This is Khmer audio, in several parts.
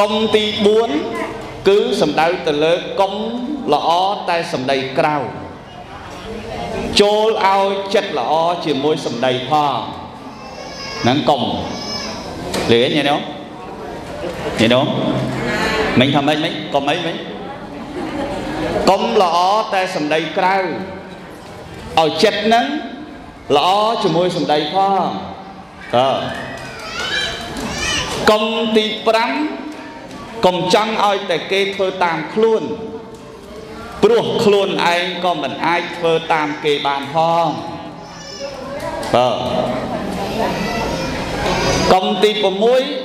កុំទី4គឺសំដៅទៅលើកុំល្អតែសម្ដីក្រៅចូលឲ្យចិត្តល្អជាមួយសម្ដីផងហ្នឹងកុំលឺញ៉ែនោះញ៉ែនោះមិញថាម៉េចមិញកុំអីមិញកុំល្អតែសម្ដីក្រៅឲ្យចិត្តហ្នឹងល្អជាមួយសម្ដីផងតើកុំទី5 កុំចង់ឲ្យតែគេធ្វើតាមខ្លួនព្រោះខ្លួនឯងក៏មិនអាចធ្វើតាមគេបានផងបើកុំទី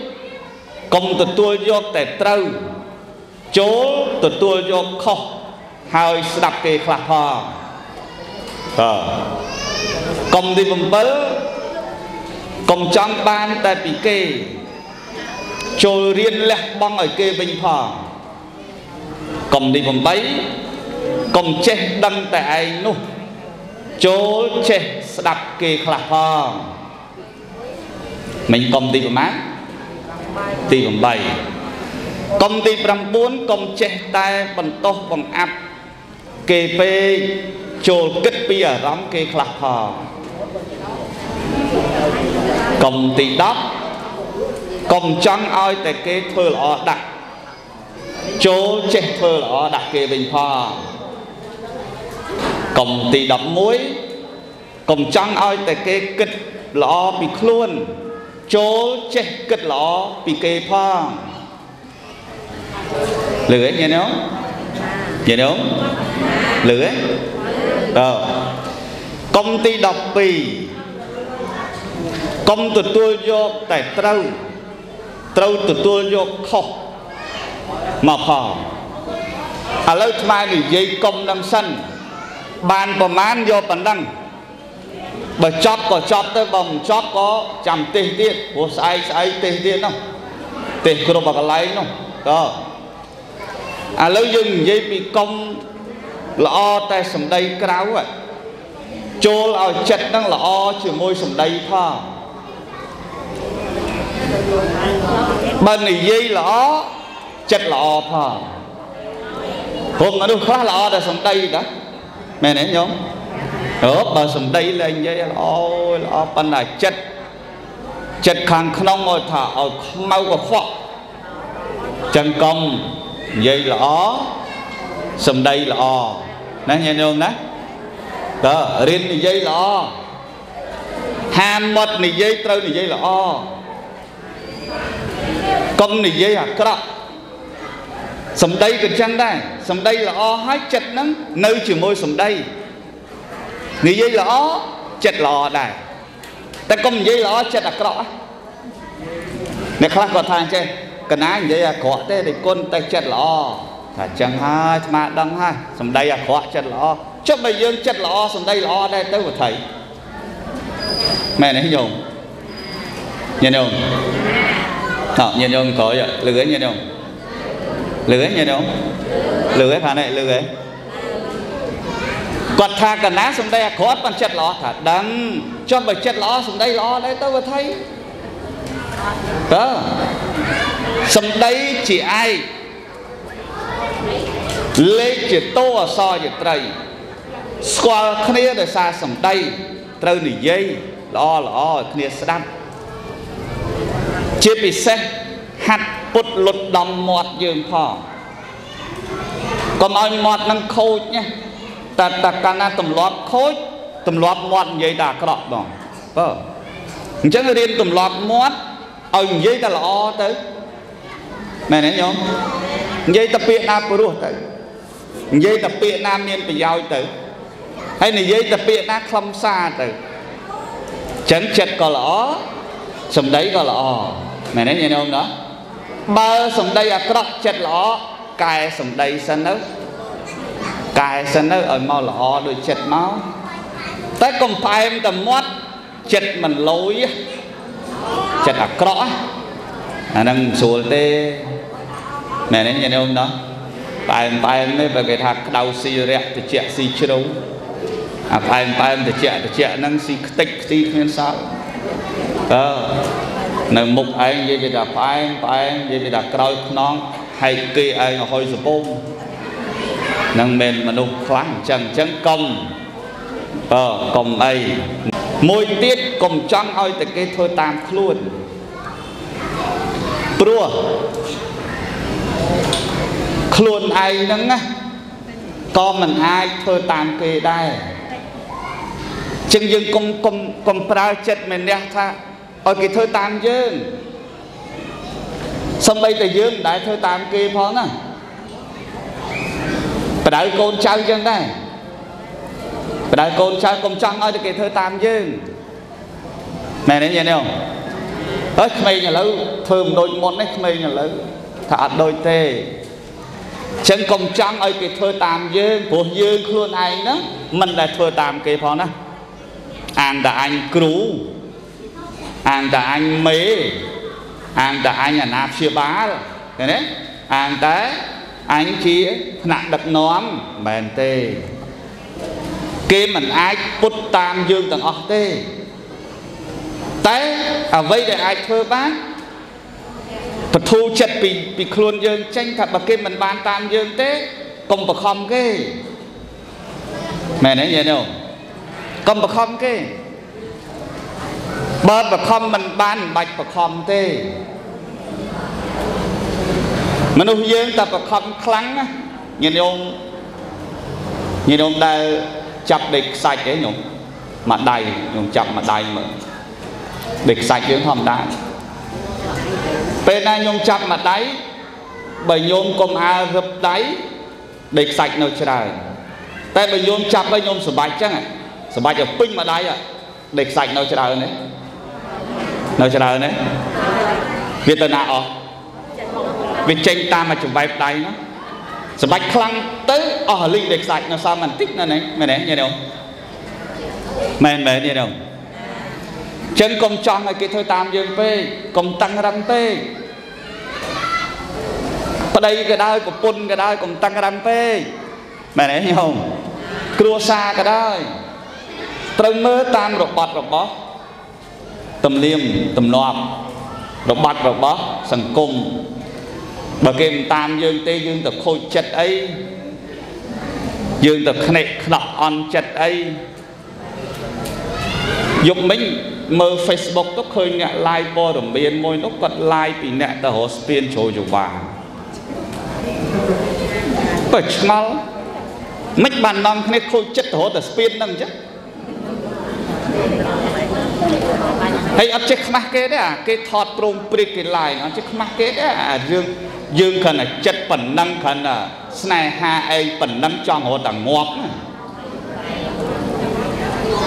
6កុំទទួលយកតែត្រូវចូលទទួលយកខុសហើយស្ដាប់គេខ្លះផងបើកុំទី7កុំចង់បានតែពីគេ ចូលរៀនលះបង់ឲ្យគេវិញផងកុំទី8កុំចេះដឹងតែឯងនោះ ចូលចេះស្ដាប់គេខ្លះផងមិញកុំទីប្រមាណទី8កុំទី9កុំចេះតែបន្តោសបង្អាប់គេពេកចូលគិតពីអារម្មណ៍គេខ្លះផងកុំទី10 កុំចង់ឲ្យតែគេធ្វើល្អដាក់ចូលចេះធ្វើល្អដាក់គេវិញផងកុំទី11កុំចង់ឲ្យតែគេគិតល្អពីខ្លួន ចូលចេះគិតល្អពីគេផងលឺទេញ៉ែនោះញ៉ែនោះលឺទេតើកុំទី12កុំទទួលយកតែត្រូវ ត្រូវទទួលយកខុសមកផងឥឡូវថ្មនិយាយកុំនឹងសិនបានប្រមាណយកប៉ុណ្ណឹងបើចប់ក៏ចប់ទៅបើមិនចប់ក៏ចាំទេសទៀតព្រោះស្អែកស្អែកទេសទៀតនោះទេសគ្រប់កន្លែងនោះតើឥឡូវយើងនិយាយពីកុំល្អតែសម្ដីក្រៅចូលឲ្យចិត្តនឹងល្អជាមួយសម្ដីផង បើនិយាយល្អចិត្តល្អផងព្រោះមនុស្សខ្លះល្អតែសម្ដីតាមែនទេញោមអូបើសម្ដីលែងនិយាយល្អល្អប៉ុន្តែចិត្តចិត្តខាងក្នុងមកថាឲ្យខ្មៅកខ្វក់ចឹងកុំនិយាយល្អសម្ដីល្អណាញាតិញោមណាតើរៀននិយាយល្អហាមមាត់និយាយត្រូវនិយាយល្អ កុំនិយាយអាក្រក់សម្ដីក៏ចឹងដែរសម្ដីល្អហើយចិត្តហ្នឹងនៅជាមួយសម្ដីនិយាយល្អចិត្តល្អដែរតែកុំនិយាយល្អចិត្តអាក្រក់អ្នកខ្លះគាត់ថាអញ្ចេះកណានិយាយអាក្រក់ទេតែគុណតែចិត្តល្អថាចឹងហើយស្មាដឹងហើយសម្ដីអាក្រក់ចិត្តល្អចុះបើយើងចិត្តល្អសម្ដីល្អដែរទៅវត្ថុមែនទេញោមញាតិញោម តោះញាតិញោមក្រោយលឺទេញាតិញោមលឺទេញាតិញោមលឺទេផានទេលឺទេគាត់ថាកណាសំដីអាក្រក់ប៉ុន្តែចិត្តល្អថាដឹងចុះបើចិត្តល្អសំដីល្អដែរទៅវត្ថុតើសំដីជាឯកលេខជាតោអសរជាត្រីស្គាល់គ្នាដោយសារសំដីត្រូវនិយាយល្អល្អឲ្យគ្នាស្ដាប់ ជាពិសេសហាត់ពុតលុតដំមាត់យើងផងកុំឲ្យមាត់នឹងខូចណាតែតែកាលណាទម្លាប់ខូចទម្លាប់មាត់និយាយតែអាក្រក់បងបើអញ្ចឹងរៀនទម្លាប់មាត់ឲ្យនិយាយតែល្អទៅមែនទេញោមនិយាយតែពាក្យណាព្រោះទៅនិយាយតែពាក្យណាមានប្រយោជន៍ទៅហើយនិយាយតែពាក្យណាខ្លឹមសារទៅចឹងចិត្តក៏ល្អសម្ដីក៏ល្អ មែនទេញាតិញោមណាបើសម្ដីអាក្រក់ចិត្តល្អកែសម្ដីសិនទៅកែសិនទៅឲ្យមកល្អដូចចិត្តមកតែកុំផ្អែមតែមាត់ចិត្តមិនលយចិត្តអាក្រក់អាហ្នឹងមិនស្រួលទេមែនទេញាតិញោមណាផ្អែមផ្អែមនេះបើគេថាក្តៅស៊ីរះតិចស៊ីជ្រៅអាផ្អែមផ្អែមតិចតិចហ្នឹងស៊ីខ្ទេចខ្ទីគ្មានសល់អឺ នៅមុខឯងនិយាយពីថាផ្អែមផ្អែមនិយាយពីថាក្រោយខ្នងហែកគេឯងឲ្យហុយសពងនឹងមិនមនុស្សខ្លាំងអញ្ចឹងអញ្ចឹងកុំបើកុំអីមួយទៀតកុំចង់ឲ្យតែគេធ្វើតាមខ្លួនព្រោះខ្លួនឯងហ្នឹងណាក៏មិនអាចធ្វើតាមគេដែរចឹងយើងកុំកុំកុំប្រើចិត្តមេនះថា ឲ្យគេធ្វើតាមយើងសំបីតែយើងមិនដែលធ្វើតាមគេផងណាបដៅកូនចៅចឹងដែរបដៅកូនចៅកុំចង់ឲ្យតែគេធ្វើតាមយើងមែនទេយាយនេះអើក្មេងឥឡូវធ្វើមិនដូចមុននេះក្មេងឥឡូវថាអត់ដូចទេចឹងកុំចង់ឲ្យគេធ្វើតាមយើងព្រោះយើងខ្លួនឯងហ្នឹងមិនដែលធ្វើតាមគេផងណាអាងតែអញគ្រូ អាងតែអញមេអាងតែអញអាណាព្យាបាលឃើញទេអាងតែអញជាថ្នាក់ដឹកនាំមិនមែនទេគេមិនអាចពុតតាមយើងទាំងអស់ទេតែអ្វីដែលអាចធ្វើបានបធូរចិត្តពីពីខ្លួនយើងចេញថាបើគេមិនបានតាមយើងទេកុំបខំគេមែនទេយាយនោះកុំបខំគេ បើបខំមិនបានមិនបាច់បខំទេមនុស្សយើងតែបខំខ្លាំងណាញាតិញោមញាតិញោមដែលចាប់ដេកខ្សាច់ទេញោមមួយដៃញោមចាប់មួយដៃមើលដេកខ្សាច់យើងធម្មតាពេលណាញោមចាប់មួយដៃបើញោមកុំអើរឹបដៃដេកខ្សាច់នៅច្រើនតែបើញោមចាប់ហើយញោមសម្បាច់ចឹងសម្បាច់ឲ្យពេញមួយដៃដេកខ្សាច់នៅច្រើនទេ នៅច្រើនទេវាទៅណាអស់វាចេញតាមមួយចង្វែកដៃណាសម្បាច់ខ្លាំងទៅអស់លីងដេកខ្សាច់នៅសល់បន្តិចណានេះមែនទេញ៉ែនោះមែនមែនញ៉ែនោះចឹងកុំចង់ឲ្យគេធ្វើតាមយើងពេកកុំតឹងរឹងពេកប្តីក៏ដោយប្រពន្ធក៏ដោយកុំតឹងរឹងពេកមែនទេញោមគ្រួសារក៏ដោយត្រូវមើលតាមរបត់របស់ ទំនៀមទម្លាប់របត់របស់សង្គមបើគេមិនតាមយើងទេយើងទៅខូចចិត្តអីយើងទៅខ្នេកខ្នក់អន់ចិត្តអីយប់មិញមើល Facebook ទៅឃើញអ្នក live ព័ត៌មានមួយនោះគាត់ live ពីអ្នកទៅរកស្ពានជ្រោយចង្វាបើឆ្ងល់មិនបាននាំគ្នាខូចចិត្តទៅរកតែស្ពានហ្នឹងអញ្ចឹង ហើយអត់ចេះខ្មាស់គេទេអាគេថតប្រងព្រិចគេឡាយអត់ចេះខ្មាស់គេទេអាយើងយើងគ្រាន់តែចិត្តប៉ុណ្ណឹងគ្រាន់តែស្នេហាឯងប៉ុណ្ណឹងចង់រត់តែងាប់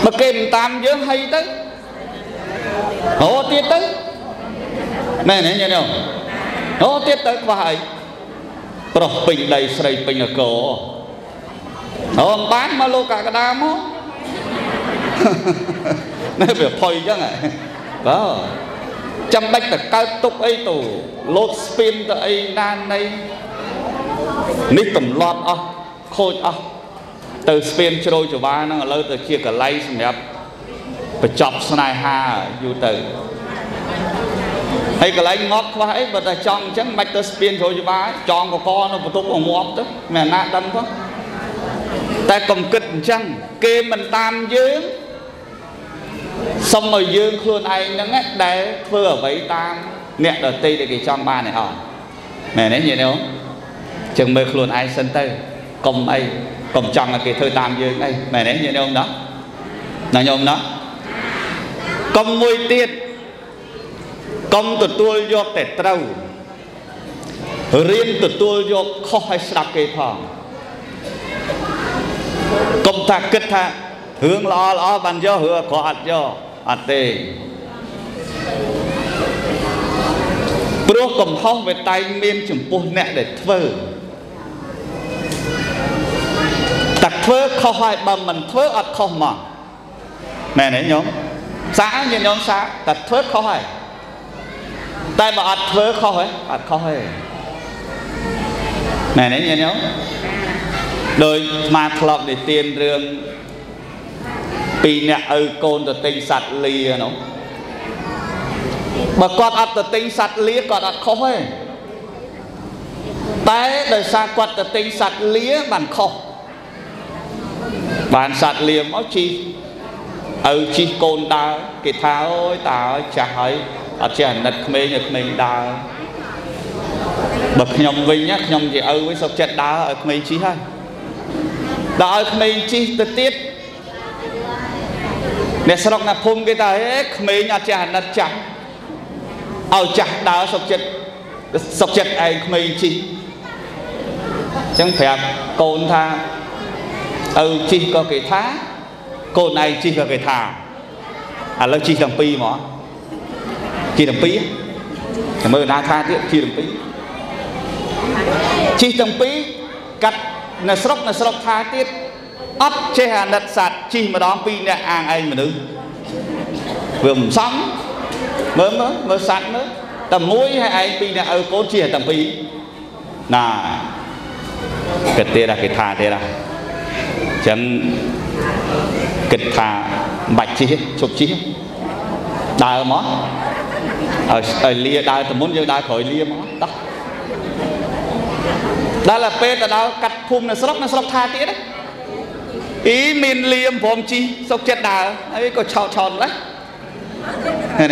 បើគេមិនតាមយើងហើយទៅរត់ទៀតទៅមែនទេញ៉ែនោះរត់ទៀតទៅខ្វះអីប្រុសពេញដីស្រីពេញអកអូមិនបានមកលោកកកដាមក នៅវាផុយអញ្ចឹងបើចាំបាច់ទៅកើតទុកអីទៅលោតស្ពីនទៅអីណានៃនេះទម្លាប់អស់ខូចអស់ទៅស្ពានជ្រោយចវាហ្នឹងឥឡូវទៅជាកលៃសម្រាប់បញ្ចប់ស្នេហាយូរទៅហើយកន្លែងងាប់ខ្វះអីបើតែចង់អញ្ចឹងមិនទៅស្ពានជ្រោយចវាចងកកនៅបន្ទប់ងាប់ទៅមិនណាដឹងផងតែកុំគិតអញ្ចឹងគេមិនតាមយើង សុំឲ្យយើងខ្លួនឯងហ្នឹងដែលធ្វើអ្វីតាមអ្នកដតីដែលគេចង់បានឯអត់មែនទេញាតិញោមចឹងមើលខ្លួនឯងសិនទៅកុំអីកុំចង់ឲ្យគេធ្វើតាមយើងអីមែនទេញាតិញោមណោះណាញោមណោះកុំមួយទៀតកុំទទួលយកតែត្រូវរៀនទទួលយកខុសឲ្យស្ដាប់គេផងកុំថាគិតថារឿងល្អល្អបានយករឿងអាក្រក់អត់យក អត់ទេព្រោះកំហុសវាតែងមានចំពោះអ្នកដែលធ្វើតែធ្វើខុសហើយបើមិនធ្វើអត់ខុសមកមែនទេញោមសាញញោមសាតែធ្វើខុសហើយតែបើអត់ធ្វើខុសហ៎អត់ខុសទេមែនទេញោមដោយស្មាធ្លាប់និទានរឿង ពីអ្នកឪកូនទៅទិញសัตว์លានោះបើគាត់អត់ទៅទិញសត្វលាគាត់អត់ខុសទេតែដោយសារគាត់ទៅទិញសត្វលាបានខុសបានសត្វលាមកជីឪជីកូនដើរគេថាអូយតាអើយចាស់ហើយអត់ចេះអាណិតក្មេងឲ្យក្មេងដើរបើខ្ញុំវិញខ្ញុំជាឪវិញសុខចិត្តដើរឲ្យក្មេងជីហើយដល់ឲ្យក្មេងជីទៅទៀត អ្នកស្រុកណាភូមិគេថាហេក្មេងអត់ចេះអាណិតចាស់ឲ្យចាស់ដើរសុខចិត្តសុខចិត្តឯងក្មេងជីអញ្ចឹងប្រាប់កូនថាឪជីក៏គេថាកូនឯងជីក៏គេថាឥឡូវជីទាំងពីរហ្មងជីទាំងពីរតែមើលណាថាទៀតជីទាំងពីរជីទាំងពីរកាត់នៅស្រុកនៅស្រុកថាទៀត អត់ចេះអាណិតសត្វជីម្ដងពីរអ្នកអាងឯងមនុស្សវាមិនសមមើលមើលមើលសត្វមើលតែមួយហើយឯងពីរអ្នកឪកូនជាតែពីរណាកតិរកិថាទេណាចឹងគិតថាបាច់ជិះជប់ជិះដើរមកឲ្យឲ្យលាដើរទៅមុនយើងដើរក្រោយលាមកដល់ដល់ពេលទៅដល់កាត់ភូមិនៅស្រុកនៅស្រុកថាទៀតណា អីមានលៀមព្រមជីសុកចិត្តដើរហើយក៏ឆោតឆោតម្លេះ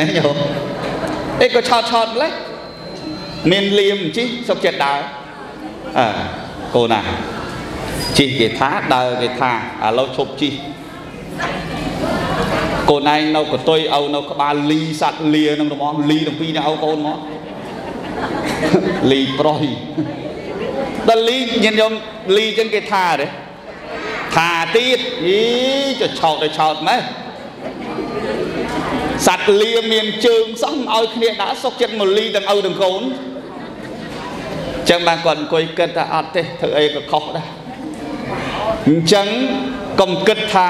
នេះយោអីក៏ឆោតឆោតម្លេះមានលៀមជីសុកចិត្តដើរអើកូនណាជីគេថាដើរគេថាឥឡូវឈប់ជីកូនឯងនៅកតុយឪនៅក្បាលលីសัตว์លានឹងហ្មងលីទាំងពីរនេះឪកូនមកលីប្រុសដល់លីញាតិញោមលីចឹងគេថាទេ ថាទៀតអីចឆោតទៅឆោតម៉េះសัตว์លាមានជើងសំឲ្យគ្នាដាក់សុកចិត្តមកលីទាំងឪទាំងកូនចឹងបានគាត់អង្គុយគិតថាអត់ទេធ្វើអីក៏ខុសដែរអញ្ចឹងកុំគិតថា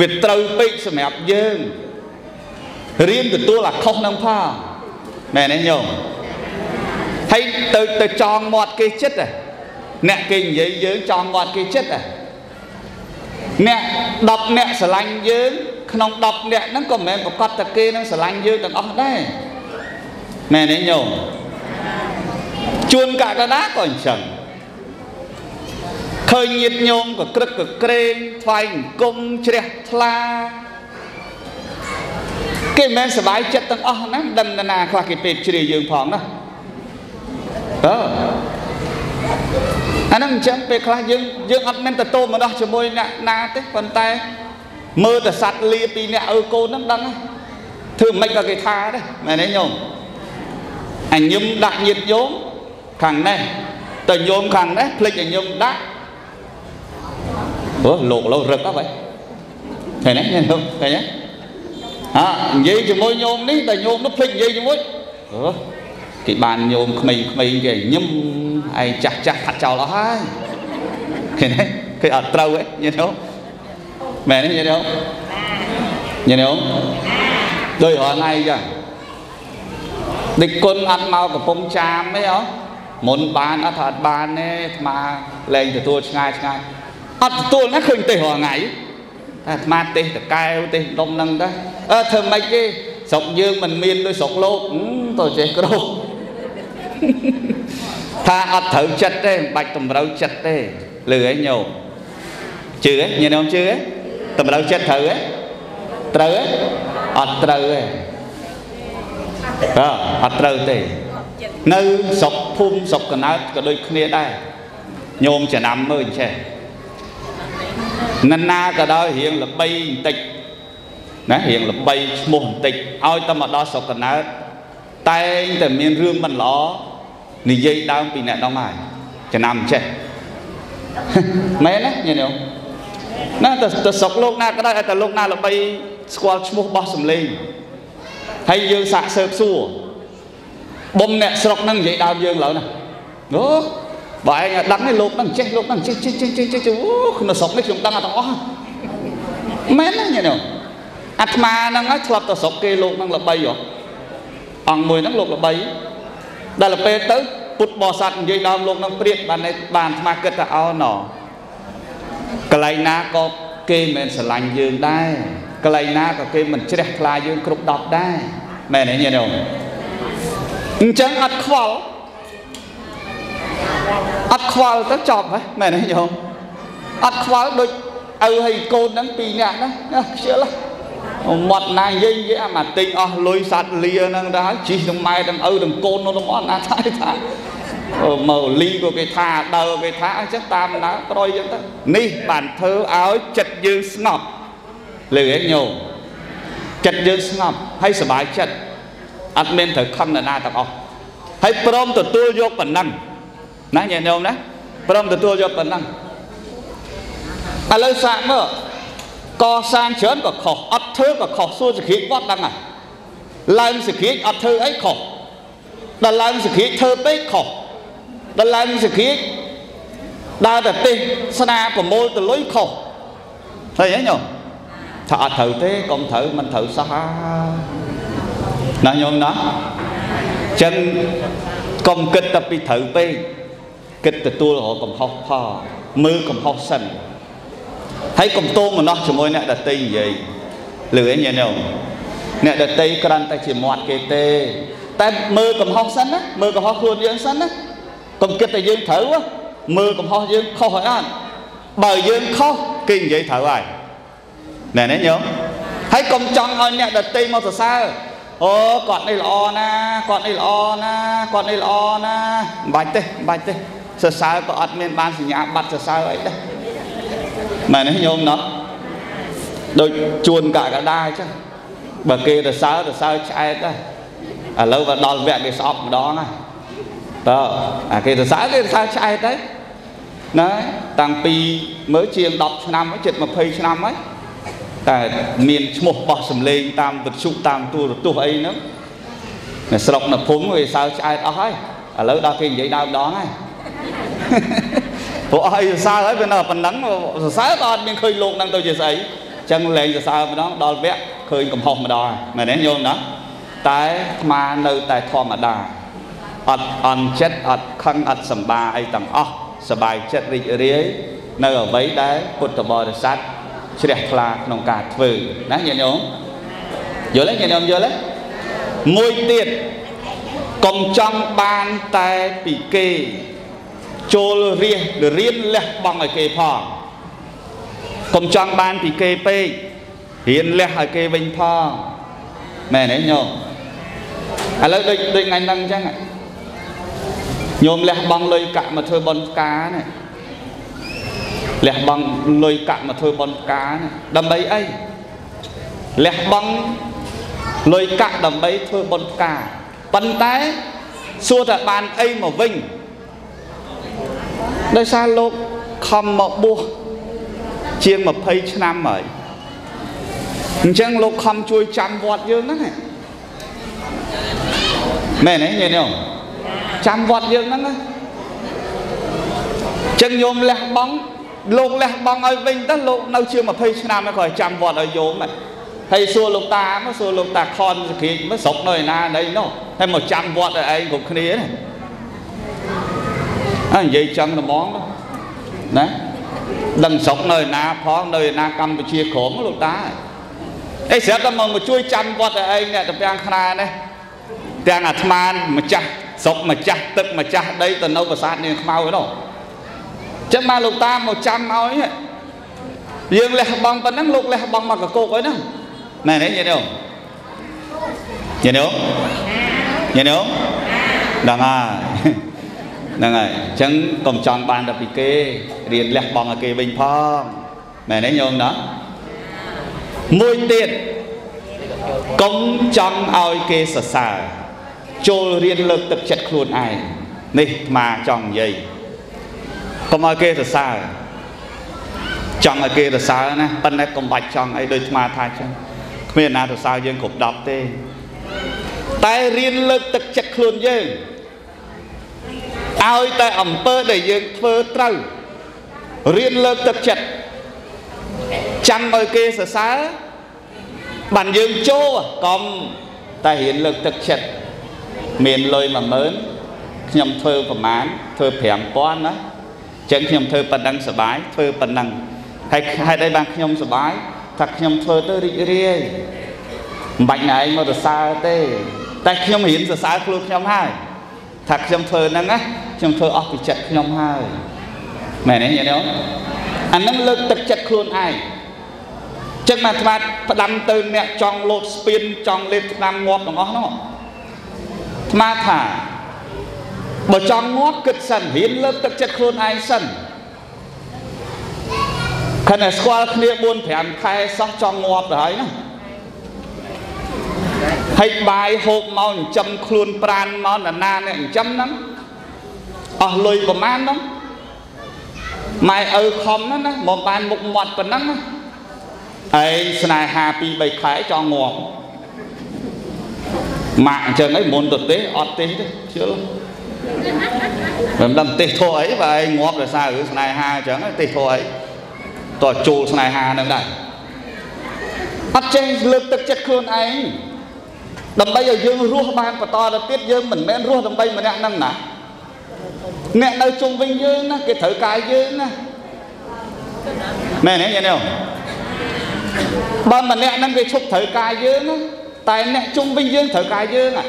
វាត្រូវពេកសម្រាប់យើងរៀនទទួលអាខុសនឹងផងមែនទេញោមហើយទៅទៅចងមាត់គេចិត្តអ្នកគេនិយាយយើងចងមាត់គេចិត្ត អ្នក10អ្នកស្រឡាញ់យើងក្នុង10អ្នកហ្នឹងក៏មិនមែនប្រកាសតែគេនឹងស្រឡាញ់យើងទាំងអស់ដែរមែនទេញោមជួនកកណាក៏អញ្ចឹងឃើញញាតញោមក៏ក្រឹកក៏ក្រែងថ្វាយអង្គមជ្រះថ្លាគេមិនមែនសบายចិត្តទាំងអស់ណាដឹងណាខ្លះគេពេកជ្រាយើងផងណាអឺ អាហ្នឹងអញ្ចឹងពេលខ្លះយើងយើងអត់មានទៅតោម្ដោះជាមួយអ្នកណាទេប៉ុន្តែមើលតែសัตว์លាពីអ្នកឪកូនហ្នឹងដឹងធ្វើមិនក៏គេថាដែរមែនទេញោមអញញឹមដាក់ញាតញោមខាងនេះតែញោមខាងនេះភ្លេចឲ្យញោមដាក់អូលោកលោរឹកអស់ហើយឃើញទេឃើញទេអើនិយាយជាមួយញោមនេះតែញោមនោះភ្លេចនិយាយជាមួយអូ គេបានញោមក្មេងៗគេញឹមឯងចាស់ចាស់ខាត់ចោលអស់ហើយឃើញទេគេអត់ត្រូវទេញ៉ឹមមែនទេញ៉ឹមញ៉ឹមដោយរងថ្ងៃចឹងដឹកគុណអត់មកកំពង់ចាមទេអូមុនបានអត់ថាអត់បានទេអាត្មាលែងទទួលឆ្ងាយឆ្ងាយអត់ទទួលណាឃើញទេសរាល់ថ្ងៃតែអាត្មាទេសតកែវទេសដុំហ្នឹងទៅអើធ្វើម៉េចទេស្រុកយើងមិនមានដូចស្រុកលោកទៅចេះក្រោ ថាអត់ត្រូវចិត្តទេមិនបាច់តម្រូវចិត្តទេលឺឯងញោមជឿឯងញោមជឿឯងតម្រូវចិត្តត្រូវឯងត្រូវឯងអត់ត្រូវឯងអត់ត្រូវទេនៅស្រុកភូមិស្រុកកណើតក៏ដូចគ្នាដែរញោមចំណាំមើលចេះនរណាក៏ដោយរៀងល្បីបន្តិចណារៀងល្បីឈ្មោះបន្តិចឲ្យតែមកដល់ស្រុកកណើតតែងតែមានរឿងមិនល្អ និយាយដើមពីអ្នកដងហើយចំណាំចេះមែនណាញាតិញោមណាទៅទៅស្រុកលោកណាក៏ដោយតែលោកណាល្បីស្គាល់ឈ្មោះបោះសំលេងហើយយើងសាកសើបសួរបំអ្នកស្រុកហ្នឹងនិយាយដើមយើងឡើយណាអូបើឯងដឹងទេលោកហ្នឹងចេះលោកហ្នឹងចេះចេះចេះចេះចេះអូក្នុងស្រុកនេះខ្ញុំដឹងអត់ទាំងអស់មែនណាញាតិញោមអាត្មាហ្នឹងហើយធ្លាប់ទៅស្រុកគេលោកហ្នឹងល្បីហ៎អង្គមួយហ្នឹងលោកល្បី ដល់ពេលទៅពុទ្ធបរិស័ទនិយាយដើមលោកនឹងព្រៀបបានបានអាត្មាគិតថាអោណកន្លែងណាក៏គេមិនស្រឡាញ់យើងដែរកន្លែងណាក៏គេមិនជ្រះថ្លាយើងគ្រប់10ដែរមែនទេញាតិញោមអញ្ចឹងអត់ខ្វល់អត់ខ្វល់ទៅចប់ហើយមែនទេញោមអត់ខ្វល់ដូចឪហើយកូនហ្នឹងពីរនាក់ណាខ្ជិល មាត់ណានិយាយនិយាយអាមកទិញអស់លុយសัตว์លាហ្នឹងទៅហើយជីទាំងម៉ែទាំងឪទាំងកូននោះអត់ណាថាថាមកលីក៏គេថាដើគេថាអញ្ចឹងតាមណាប្រយអញ្ចឹងទៅនេះបានធ្វើឲ្យចិត្តយើងស្ងប់លើឯងញោមចិត្តយើងស្ងប់ហើយសុបាយចិត្តអត់មានត្រូវខឹងនរណាទាំងអស់ហើយព្រមទទួលយកប៉ុណ្ណឹងណាញាតិញោមណាព្រមទទួលយកប៉ុណ្ណឹងឥឡូវសាកមើល កសាងច្រើនក៏ខុសអត់ធ្វើក៏ខុសសួរសក្តិគាត់ដឹងហើយឡើងសក្តិអត់ធ្វើអីខុសដល់ឡើងសក្តិធ្វើពេកខុសដល់ឡើងសក្តិដើរតែទេសស្នាប្រមូលទៅលុយខុស ហុសផលមើលកំហុសសិនហើយកុំតោងម្នោះជាមួយអ្នកដតីនិយាយលឺឯងញោមអ្នកដតីក្រាន់តែជាមាត់គេទេ តែមើលកំហុសសិនណាមើលកំហុសខ្លួនយើងសិនណាកុំគិតតែយើងត្រូវមើលកំហុសយើងខុសហើយអត់បើយើងខុសគេនិយាយត្រូវហើយណែនេះញោមហើយកុំចង់ឲ្យអ្នកដតីមកសរសើរអូគាត់នេះល្អណាគាត់នេះល្អណាគាត់នេះល្អណាមិនបាច់ទេមិនបាច់ទេសរសើរក៏អត់មានបានសញ្ញាបត្រសរសើរអីដែរ មែនទេញោមណោះដូចជួនកកដាចឹងបើគេសរសើរសរសើរឆ្អែតដែរឥឡូវក៏ដល់វគ្គគេស្អប់ម្ដងហើយតើអាគេសរសើរគេសរសើរឆ្អែតដែរណាតាំងពីមើលជាង10ឆ្នាំជិត20ឆ្នាំហើយតែមានឈ្មោះបោះសម្លេងតាមវិទ្យុតាមទូរទស្សន៍អីហ្នឹងនៅស្រុកនៅភូមិវាសើឆ្អែតអស់ហើយឥឡូវដល់គេនិយាយដើមដងហើយ ព្រោះអស់អីសរសើរហើយវានៅប៉ុណ្ណឹងសរសើរក៏អត់មានឃើញលោកហ្នឹងទៅជាស្អីចឹងលែងសរសើរម្ដងដល់វគ្គឃើញកំហុសម្ដងមែនទេញោមណាតែអាត្មានៅតែធម្មតាអត់អន់ចិត្តអត់ខឹងអត់សម្បាអីទាំងអស់សบายចិត្តរីករាយនៅអ្វីដែលពុទ្ធបរិស័ទជ្រះថ្លាក្នុងការធ្វើណាញាតិញោមយល់ទេញាតិញោមយល់ទេមួយទៀតកុំចង់បានតែពីគេ ចូលរះរៀនលះបង់ឲ្យគេផងកុំចង់បានពីគេពេករៀនលះឲ្យគេវិញផងមែនទេញោមឥឡូវដូចដូចថ្ងៃហ្នឹងអញ្ចឹងញោមលះបង់លុយកាក់មកធ្វើបន់ផ្កានេះលះបង់លុយកាក់មកធ្វើបន់ផ្កានេះដើម្បីអីលះបង់លុយកាក់ដើម្បីធ្វើបន់ផ្កាប៉ុន្តែសួរថាបានអីមកវិញ ដោយសារលោកខំមកបួសជាង20ឆ្នាំហើយអញ្ចឹងលោកខំជួយចាំវត្តយើងហ្នឹងមែនទេញញោមចាំវត្តយើងហ្នឹងណាចឹងញោមលះបង់លោកលះបង់ឲ្យវិញទៅលោកនៅជា20ឆ្នាំហើយក៏ចាំវត្តឲ្យយោមដែរហើយសួរលោកតាមកសួរលោកតាខនសក្តិមកស្រុកនៅឯណាណីនោះហើយមកចាំវត្តឲ្យឯងគ្រប់គ្នាណា អើនិយាយចឹងត្មងណាដឹងស្រុកនៅឯណាផងនៅឯណាកម្ពុជាក្រមលោកតាអីស្រាប់តែមកមកជួយចាំវត្តឲ្យឯងអ្នកតំពាំងខ្នានេះទាំងអាត្មាម្ចាស់ស្រុកម្ចាស់ទឹកម្ចាស់ដីទៅនៅប្រាសាទនាងខ្មៅនោះចឹងមកលោកតាមកចាំឲ្យយើងលះបង់ប៉ុណ្ណឹងលោកលះបង់មកកកុកអីហ្នឹងណែនេះញាតិញោមញាតិញោមញាតិញោមដឹងហើយ ហ្នឹងហើយអញ្ចឹងកុំចង់បានតែពីគេរៀនលះបង់ឲ្យគេវិញផងមែនទេញោមណាមួយទៀតកុំចង់ឲ្យគេសរសើរចូលរៀនលើកទឹកចិត្តខ្លួនឯងនេះអាត្មាចង់និយាយកុំឲ្យគេសរសើរចង់ឲ្យគេសរសើរណាប៉ុន្តែកុំបាច់ចង់អីដូចអាត្មាថាចឹងគ្មានណាសរសើរយើងគ្រប់10ទេតែរៀនលើកទឹកចិត្តខ្លួនយើង ឲ្យតែអំពើដែលយើងធ្វើត្រូវរៀនលើកទឹកចិត្តចាំឲ្យគេសរសើរបានយើងចូលកុំតែរៀនលើកទឹកចិត្តមានលុយ10000ខ្ញុំធ្វើប្រមាណធ្វើ5000ណាចឹងខ្ញុំធ្វើប៉ុណ្ណឹងសុបាយធ្វើប៉ុណ្ណឹងហើយហេតុអីបានខ្ញុំសុបាយថាខ្ញុំធ្វើទៅរីករាយមិនបាច់ណែឯងមកសរសើរទេតែខ្ញុំរៀនសរសើរខ្លួនខ្ញុំហើយ ថាខ្ញុំធ្វើហ្នឹងណាខ្ញុំធ្វើអស់ពីចិត្តខ្ញុំហើយមែនទេញាតិញោមអាហ្នឹងលើកទឹកចិត្តខ្លួនឯងចឹងមកអាត្មាផ្ដាំទៅអ្នកចង់លោតស្ពានចង់លេបឆ្នាំងាប់ទាំងអស់ហ្នឹងអាត្មាថាបើចង់ងាប់គិតសិនរៀនលើកទឹកចិត្តខ្លួនឯងសិនខណៈស្គាល់គ្នា4 5ខែសោះចង់ងាប់ទៅហើយណា ហើយបាយហូបមកចិញ្ចឹមខ្លួនប្រានមកនរណាអ្នកចិញ្ចឹមហ្នឹងអស់លុយប្រមាណហ្នឹងម៉ែឪខំណាណាមកបានមុខមាត់ប៉ុណ្ណឹងណាឯងស្នេហា2 3ខែចង់ងាប់ម៉ាក់អញ្ចឹងឯងមុនទៅទេអត់ទេទេជឿមិនដឹងទេធោះអីបើឯងងាប់ដោយសាររឿងស្នេហាអញ្ចឹងទេធោះអីតើចូលស្នេហានឹងដែរអត់ចេះលើកទឹកចិត្តខ្លួនឯង ដើម្បីឲ្យយើងរស់បានបន្តទៅទៀតយើងមិនមែនរស់ដើម្បីម្នាក់ហ្នឹងណាអ្នកនៅជុំវិញយើងណាគេត្រូវកាយយើងណាមែនទេញាតិញោមបើម្នាក់ហ្នឹងគេឈប់ត្រូវកាយយើងណាតែអ្នកជុំវិញយើងត្រូវកាយយើងណា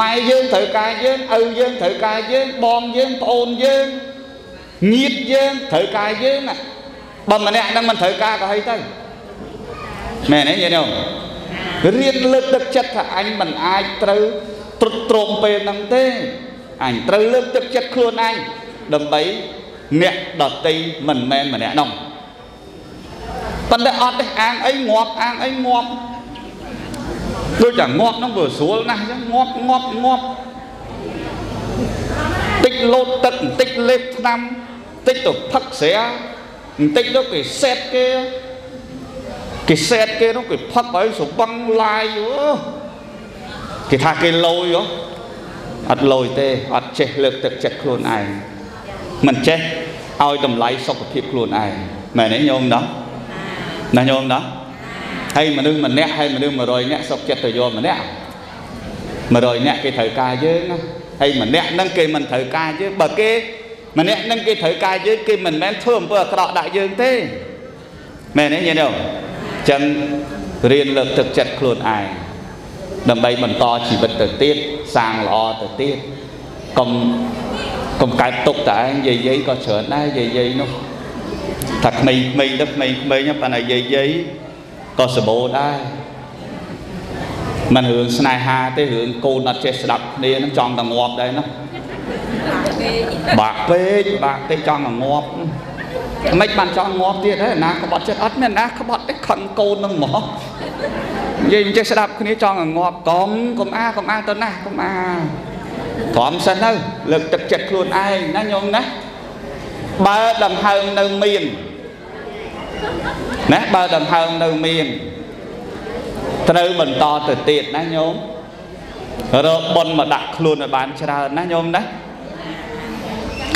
ម៉ែយើងត្រូវកាយយើងឪយើងត្រូវកាយយើងបងយើងប្អូនយើងញាតិយើងត្រូវកាយយើងណាបើម្នាក់ហ្នឹងមិនត្រូវការក៏ហីទៅមែនទេញាតិញោម រៀនលើកទឹកចិត្តថាអញមិនអាចត្រូវទ្រុឌទ្រោមពេលហ្នឹងទេអញត្រូវលើកទឹកចិត្តខ្លួនឯងដើម្បីអ្នកដតីមិនមែនម្នាក់នោះប៉ុន្តែអត់ទេអាងអីងាប់អាងអីងាប់ដូចតែងាប់ហ្នឹងវាស្រួលណាស់អញ្ចឹងងាប់ងាប់ងាប់តិចលោតទឹកបន្តិចលេបថ្នាំតិចទៅផឹកស្រាបន្តិចទៅគេសេតគេ គេសេតគេនោះគេផឹកឲ្យសបឹងឡាយគេថាគេលយអត់លយទេអត់ចេះលើកទឹកចិត្តខ្លួនឯងមិនចេះឲ្យតម្លៃសុខភាពខ្លួនឯងមែនទេញោមណោះណាញោមណោះហើយមនុស្សម្នាក់ហើយមនុស្ស100នាក់សុខចិត្តទៅយកម្នាក់100នាក់គេត្រូវការយើងណាហើយម្នាក់ហ្នឹងគេមិនត្រូវការយើងបើគេម្នាក់ហ្នឹងគេត្រូវការយើងគេមិនមែនធ្វើអំពើអាក្រក់ដាក់យើងទេមែនទេញាតិញោម ចឹងរៀនលើកទឹកចិត្តខ្លួនឯងដើម្បីបន្តជីវិតទៅទៀតសាងល្អទៅទៀតកុំកុំកើតទុកតែឯងយាយយាយក៏ច្រើនដែរយាយយាយនោះថាក្មេងក្មេងទៅក្មេងក្មេងប៉ុន្តែយាយយាយក៏សបោដែរមិនរឿងស្នេហាទេរឿងកូនអត់ចេះស្ដាប់គ្នានឹងចង់តែងាប់ដែរណាបាក់ពេកបាក់ពេកចង់តែងាប់ មិនបានចង់ងាប់ទៀតហើយណាក្បត់ចិត្តអត់មានណាក្បត់ទេខឹងកូននឹងហ្មងនិយាយមិនចេះស្ដាប់គ្នាចង់ឲ្យងាប់កុំកុំអាកុំអាទៅណាកុំអាព្រមសិនទៅលើកទឹកចិត្តខ្លួនឯងណាញោមណាបើដង្ហើមនៅមានណាបើដង្ហើមនៅមានត្រូវបន្តទៅទៀតណាញោមរកប៉ុនមកដាក់ខ្លួនឲ្យបានច្រើនណាញោមណា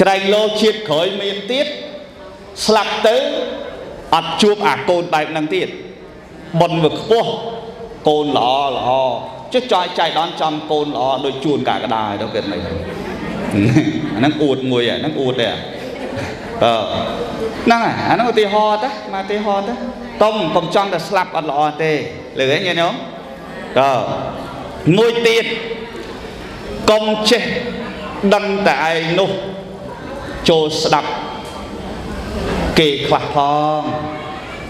ក្រែងលោជាតិក្រោយមានទៀត ស្លាប់ទៅអត់ជួបអាកូនបែបហ្នឹងទៀតប៉ុនវាខ្ពស់កូនល្អល្អចុះចោយចៃដនចំកូនល្អដូចជួនកាកដាទៅគេមិនអាហ្នឹងអួតមួយអាហ្នឹងអួតទេអឺហ្នឹងអាហ្នឹងឧទាហរណ៍ទៅមកឧទាហរណ៍ទៅតុំកុំចង់តែស្លាប់អត់ល្អទេលឺទេញ៉ែញោមតើមួយទៀតកុំចេះដឹងតែឯងនោះចូលស្ដាប់ គេខ្លះផង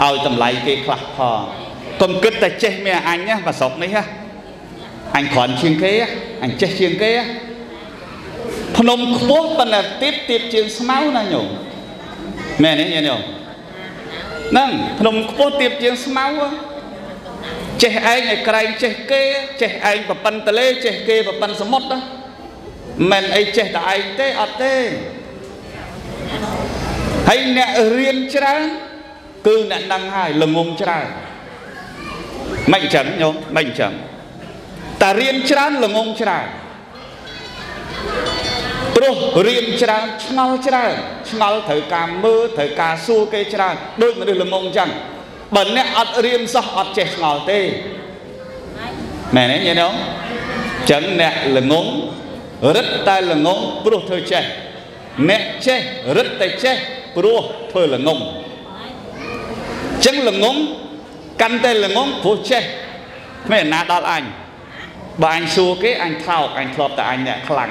ឲ្យតម្លៃគេខ្លះផងកុំគិតតែចេះមានអញណាប្រសពនេះអញគ្រាន់ជាងគេអញចេះជាងគេភ្នំខ្ពស់ប៉ុន្តែទៀតទៀតជាងស្មៅណាញោមមែនទេញោមហ្នឹងភ្នំខ្ពស់ទៀតជាងស្មៅចេះឯងឲ្យក្រែងចេះគេចេះឯងប្រប៉ិនតលេចេះគេប្រប៉ិនសមុទ្រមិនអីចេះតែឯងទេអត់ទេ ហើយអ្នករៀនច្រើនគឺអ្នកដឹងហើយល្ងងច្រើនមិនអញ្ចឹងញោមមិនអញ្ចឹងតែរៀនច្រើនល្ងងច្រើនព្រោះរៀនច្រើនឆ្ងល់ច្រើនឆ្ងល់ត្រូវការមើលត្រូវការសួរគេច្រើនដូចមនុស្សល្ងងអញ្ចឹងបើអ្នកអត់រៀនសោះអត់ចេះឆ្ងល់ទេមែនទេញ៉ែនោះចឹងអ្នកល្ងងរឹតតែល្ងងព្រោះធ្វើចេះអ្នកចេះរឹតតែចេះ ព្រោះធ្វើល្ងងចឹងល្ងងកាន់តែល្ងងព្រោះចេះគ្មានណាដល់អញបើអញសួរគេអញថោកអញធ្លាប់តែអញអ្នកខ្លាំង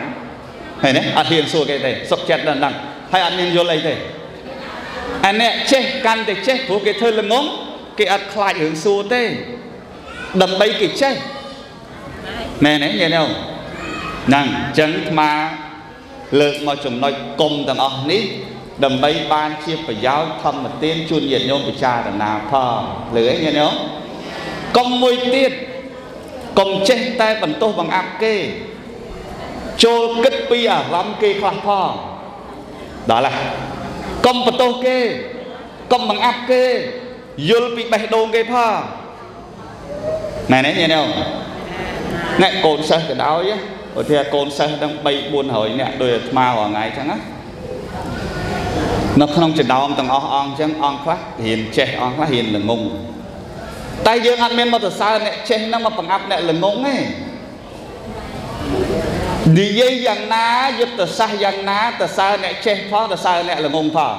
ឃើញទេអត់ហ៊ានសួរគេទេសុខចិត្តដល់ហ្នឹងហើយអត់មានយល់អីទេអាអ្នកចេះកាន់តែចេះព្រោះគេធ្វើល្ងងគេអត់ខ្លាចរឿងសួរទេដើម្បីគេចេះមែនទេញាតិញោមហ្នឹងអញ្ចឹងអាលើកមកចំណុចគុំទាំងអស់នេះ ដើម្បីបានជាប្រយោជន៍ធម្មទានជូនញាតិញោមពិចារណាផងលើអីញាតិញោមកុំមួយទៀតកុំចេះតែបន្ទោសបង្អាប់គេ ចូលគិតពីអារម្មណ៍គេខ្លះផងដល់ហើយកុំបន្ទោសគេកុំបង្អាប់គេយល់ពីបេះដូងគេផងណែនេះញាតិញោមអ្នកកូនសិស្សក៏ដោយឧទាហរណ៍កូនសិស្សទាំង3 400នាក់ដោយអាត្មារាល់ថ្ងៃអញ្ចឹងណា នៅក្នុងចំណោមទាំងអស់អង្គអញ្ចឹងអង្គខ្លះរៀនចេះអង្គខ្លះរៀនល្ងងតែយើងអត់មានមកសរសើរអ្នកចេះហ្នឹងមកបង្អាប់អ្នកល្ងងទេនិយាយយ៉ាងណាយុទ្ធសាស្ត្រយ៉ាងណាសរសើរអ្នកចេះផងសរសើរអ្នកល្ងងផង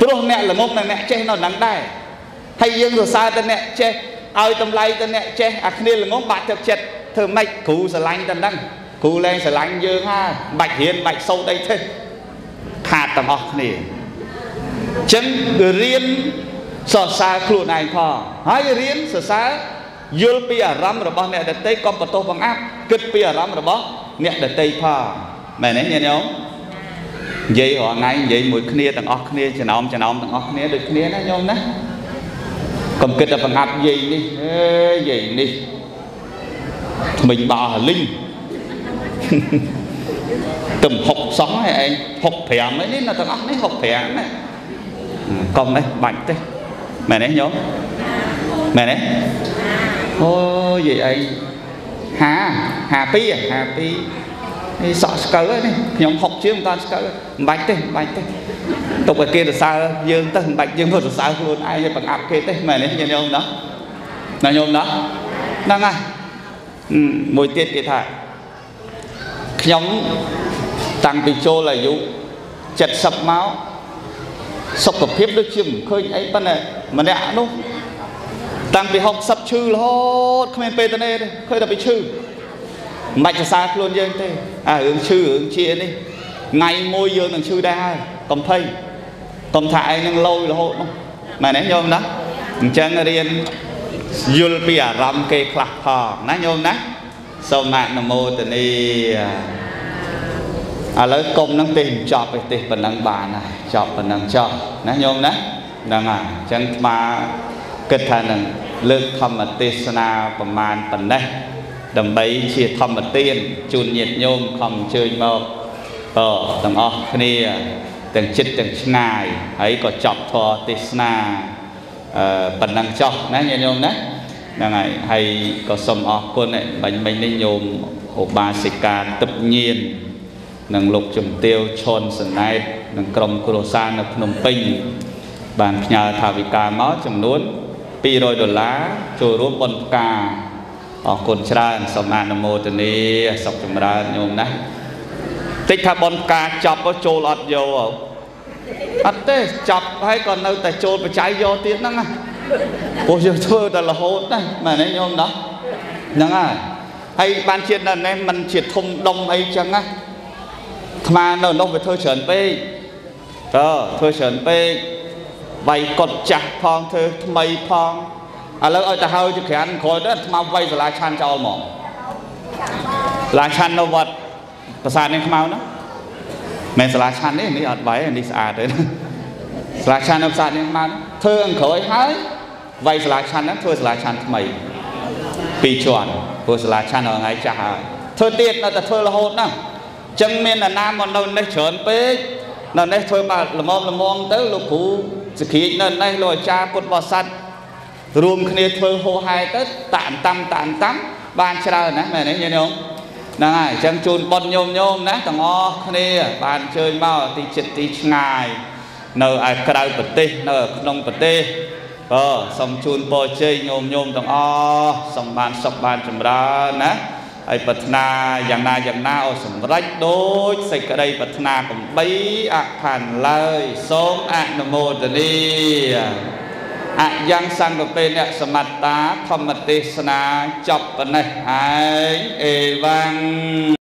ព្រោះអ្នកល្ងងនិងអ្នកចេះនៅនឹងដែរហើយយើងសរសើរតែអ្នកចេះឲ្យតម្លៃទៅអ្នកចេះអាគ្នាល្ងងបាក់ទឹកចិត្តធ្វើម៉េចគ្រូស្រឡាញ់តែហ្នឹងគ្រូលែងស្រឡាញ់យើងហើយបាច់រៀនបាច់សូត្រអីទេ ខាតទាំងអស់គ្នាអញ្ចឹងរៀនសរសើរខ្លួនឯងផងហើយរៀនសរសើរយល់ពីអារម្មណ៍របស់អ្នកដតីកុំបន្ទោសបង្អាប់គិតពីអារម្មណ៍របស់អ្នកដតីផងមែនទេញាតិញោមនិយាយរាល់ថ្ងៃនិយាយមួយគ្នាទាំងអស់គ្នាចំណោមចំណោមទាំងអស់គ្នាដូចគ្នាណាញោមណាកុំគិតតែបង្អាប់យាយនេះអេយាយនេះថ្មិញបោះលីង ទំ60សោះឯង65ឯនេះនៅទាំងអស់នេះ65ណាកុំនេះបាច់ទេមែនទេញោមមែនទេអូយាយឯងហា52 52នេះសក់ស្កើនេះខ្ញុំ60ជាងមិនតាន់ស្កើមិនបាច់ទេមិនបាច់ទេទុកឲ្យគេសរសើរយើងទៅមិនបាច់យើងមកសរសើរខ្លួនឯងឲ្យបង្អាប់គេទេមែនទេញោមណាណាញោមណាហ្នឹងហើយមួយទៀតគេថា ខ្ញុំតាំងពីចូលអាយុ70មកសុខភាពដូចជាមិនឃើញអីប៉ុន្តែម្នាក់នោះតាំងពី60ឈឺរហូតគ្មានពេលទៅទេឃើញតែពីឈឺមិនបាច់សរសើរខ្លួនយើងទេអារឿងឈឺរឿងជានេះថ្ងៃមួយយើងនឹងឈឺដែរហើយកុំភ័យកុំថាឯងនឹងលោយរហូតនោះមែនទេញោមណាអញ្ចឹងរៀនយល់ពីអារម្មណ៍គេខ្លះផងណាញោមណា សូមអនុមោទនីឥឡូវកុំនឹងទេចប់ទេប៉ុណ្ណឹងបានហើយចប់ប៉ុណ្ណឹងចប់ណាញោមណាហ្នឹងហើយអញ្ចឹងស្មាគិតថានឹងលើកធម្មទេសនាប្រមាណប៉ុណ្ណេះដើម្បីជាធម្មទានជូនញាតិញោមខំអញ្ជើញមកអទាំងអស់គ្នាទាំងចិត្តទាំងឆ្ងាយហើយក៏ចប់ធម៌ទេសនាអឺប៉ុណ្ណឹងចោះណាញាតិញោមណា ហ្នឹងហើយហើយក៏សូមអរគុណបាញ់មិញនេះញោមឧបាសិកាទឹកញៀននិងលោកជំទាវឈុនសណែតនិងក្រុមគ្រួសារនៅភ្នំពេញបានផ្ញើថាវិការមកចំនួន200ដុល្លារចូលរួមបុណ្យផ្កាអរគុណច្រើនសូមអនុមោទនាសុខចម្រើនញោមណាតិចថាបុណ្យផ្កាចប់ចូលអត់យកអត់ទេចាប់ហើយក៏នៅតែចូលបច្ច័យយកទៀតហ្នឹងណា ព្រោះយើងធ្វើតែរហូតណាមែនទេញោមណាហ្នឹងហើយហើយបានជាតិនៅនេះมันជាធំដុំអីចឹងណាថ្មនៅនោះវាធ្វើច្រើនពេកតើធ្វើច្រើនពេកវាយកត់ចាស់ផងធ្វើថ្មីផងឥឡូវឲ្យទៅហើយទៅក្រានក្រោយទៅថ្មវាយសាលាឆាន់ចោលមកសាលាឆាន់នៅវត្តប្រាសាទនេះខ្មៅណាមិនសាលាឆាន់នេះនេះអត់បាយនេះស្អាតទេសាលាឆាន់នៅប្រាសាទនេះខ្មៅធ្វើអង្ក្រោយហើយ វាយសាលាឆាន់ហ្នឹងធ្វើសាលាឆាន់ថ្មីពីរជាន់ព្រោះសាលាឆាន់នៅថ្ងៃចាស់ហើយធ្វើទៀតនៅតែធ្វើរហូតណាចឹងមានអាណាមកនៅនេះច្រើនពេកនៅនេះធ្វើមកល្មមល្មមទៅលោកគ្រូសក្រាចនៅនេះលោកអាចារ្យពុទ្ធបរិស័ទរួមគ្នាធ្វើហោហែទៅតាក់តាំតាក់តាំបានច្រើនណាមែនទេញាតិញោមហ្នឹងហើយអញ្ចឹងជូនប៉ុនញោមញោមណាទាំងអស់គ្នាបានអញ្ជើញមកទីចិត្តទីឆ្ងាយនៅឯក្រៅប្រទេសនៅក្នុងប្រទេស បើសូមជូនពរជ័យញោមញោមទាំងអស់សូមបានសុខបានចម្រើនណាហើយប្រាថ្នាយ៉ាងណាយ៉ាងណាឲ្យសម្រេចដូចសេចក្តីប្រាថ្នាកំបីអខានឡើយសូមអនុមោទនាអយ៉ាងសង្កពេអ្នកសមត្តាធម្មទេសនាចប់ប៉ុណ្ណេះហើយអេវ៉ាំង